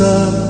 sun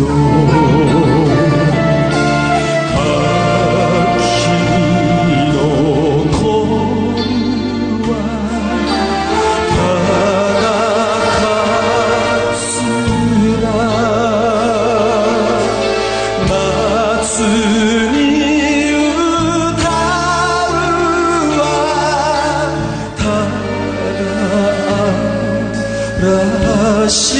So. se